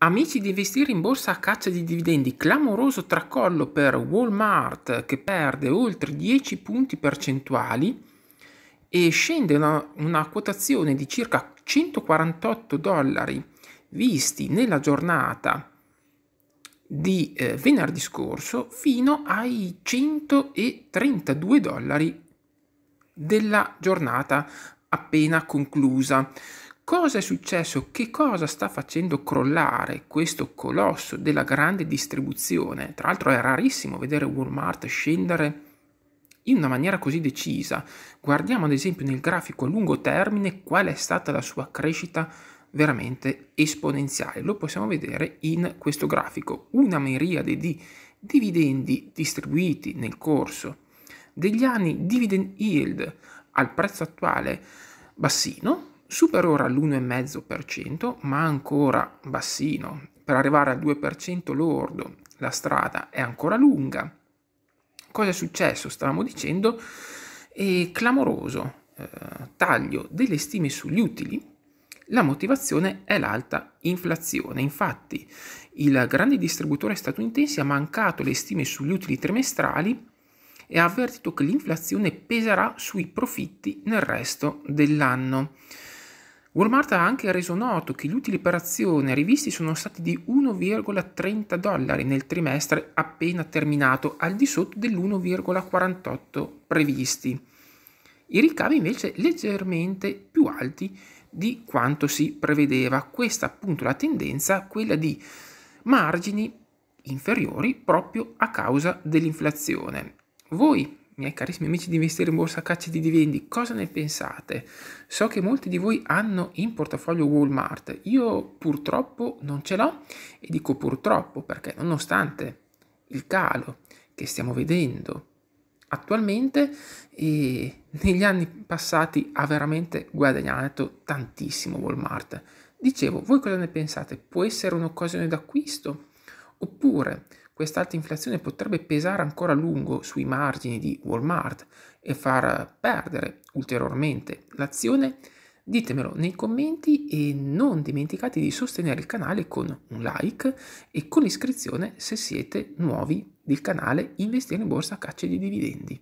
Amici di investire in borsa a caccia di dividendi, clamoroso tracollo per Walmart che perde oltre 10 punti percentuali e scende una, una quotazione di circa 148 dollari visti nella giornata di eh, venerdì scorso fino ai 132 dollari della giornata appena conclusa. Cosa è successo? Che cosa sta facendo crollare questo colosso della grande distribuzione? Tra l'altro è rarissimo vedere Walmart scendere in una maniera così decisa. Guardiamo ad esempio nel grafico a lungo termine qual è stata la sua crescita veramente esponenziale. Lo possiamo vedere in questo grafico. Una miriade di dividendi distribuiti nel corso degli anni, dividend yield al prezzo attuale bassino, superiore all'1,5%, ma ancora bassino. Per arrivare al 2% lordo la strada è ancora lunga. Cosa è successo? Stavamo dicendo, è clamoroso eh, taglio delle stime sugli utili. La motivazione è l'alta inflazione. Infatti, il grande distributore statunitense ha mancato le stime sugli utili trimestrali e ha avvertito che l'inflazione peserà sui profitti nel resto dell'anno. Walmart ha anche reso noto che gli utili per azione rivisti sono stati di 1,30 dollari nel trimestre appena terminato, al di sotto dell'1,48 previsti. I ricavi invece leggermente più alti di quanto si prevedeva. Questa appunto la tendenza, quella di margini inferiori proprio a causa dell'inflazione. Voi miei carissimi amici di investire in borsa caccia di dividendi, cosa ne pensate? So che molti di voi hanno in portafoglio Walmart, io purtroppo non ce l'ho e dico purtroppo perché nonostante il calo che stiamo vedendo attualmente e negli anni passati ha veramente guadagnato tantissimo Walmart. Dicevo, voi cosa ne pensate? Può essere un'occasione d'acquisto? Oppure quest'alta inflazione potrebbe pesare ancora a lungo sui margini di Walmart e far perdere ulteriormente l'azione? Ditemelo nei commenti e non dimenticate di sostenere il canale con un like e con l'iscrizione se siete nuovi del canale Investire in Borsa Caccia di Dividendi.